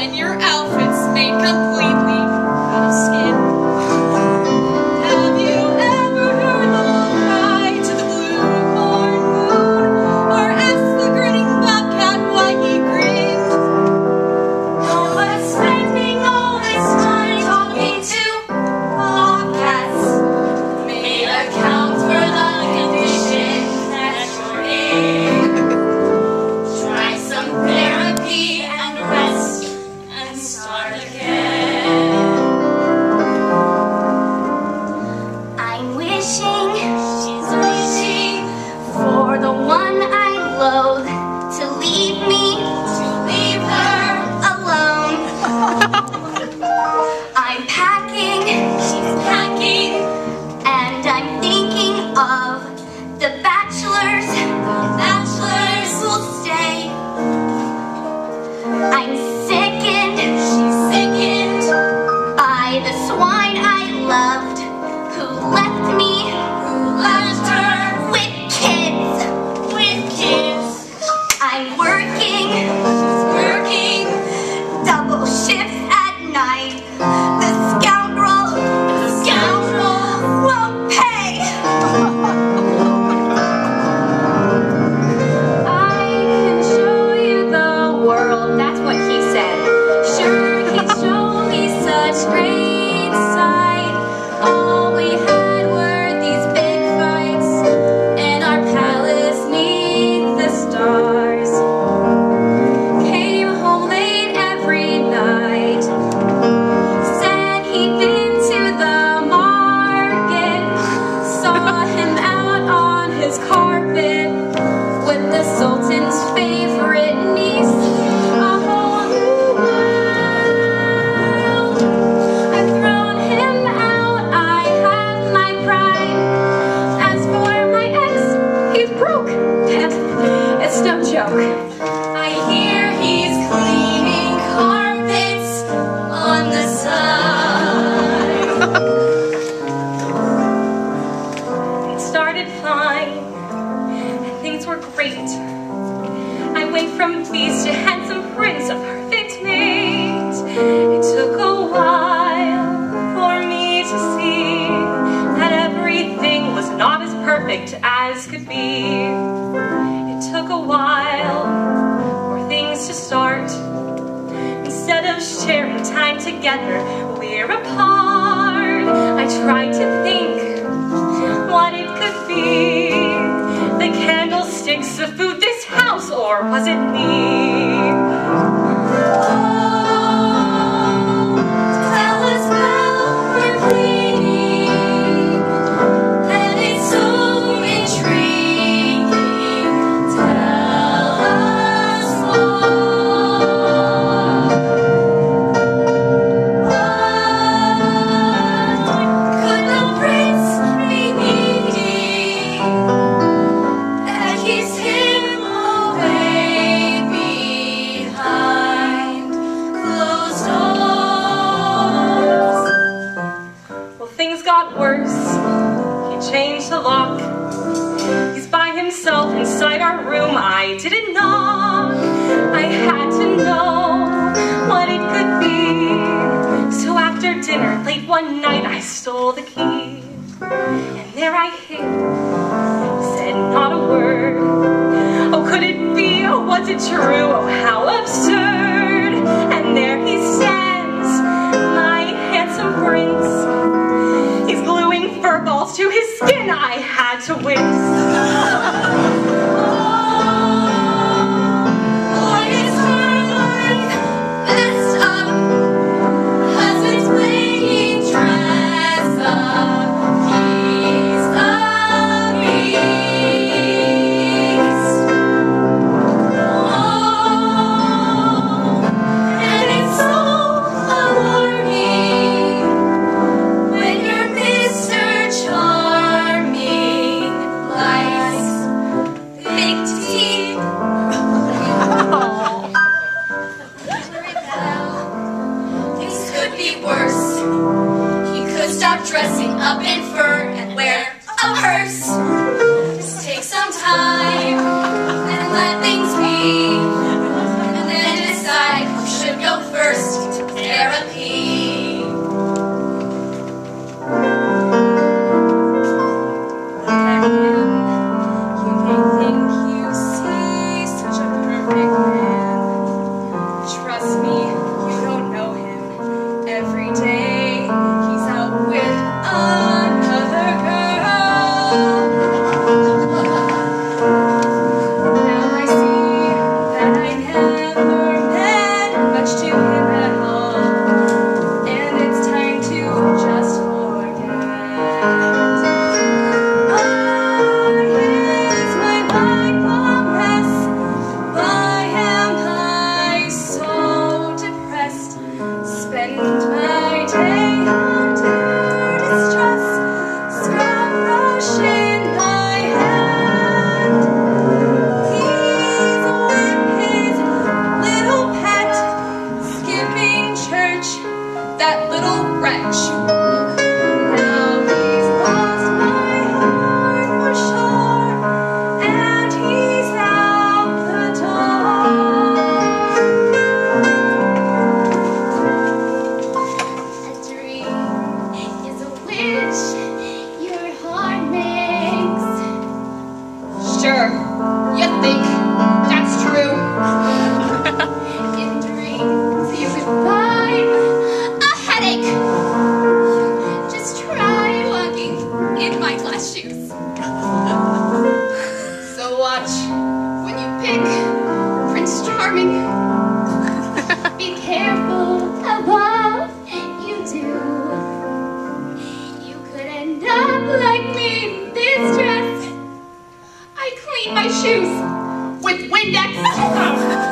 when your outfit's make complete. great. I went from pleased to handsome prince, a perfect mate. It took a while for me to see that everything was not as perfect as could be. It took a while for things to start. Instead of sharing time together, we're apart. I tried to think what it could be. Candlesticks, the food, this house, or was it me? Room. I didn't knock. I had to know what it could be. So after dinner, late one night, I stole the key. And there I hid, said not a word. Oh, could it be? Oh, was it true? Oh, how absurd. And there he stands, my handsome prince. He's gluing fur balls to his skin. I had to wince. dressing up in fur and wear a purse. clean my shoes with Windex.